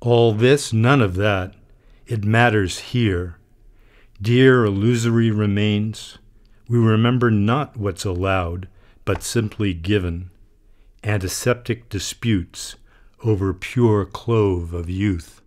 All this, none of that, it matters here. Dear illusory remains, we remember not what's allowed, but simply given. Antiseptic disputes over pure clove of youth.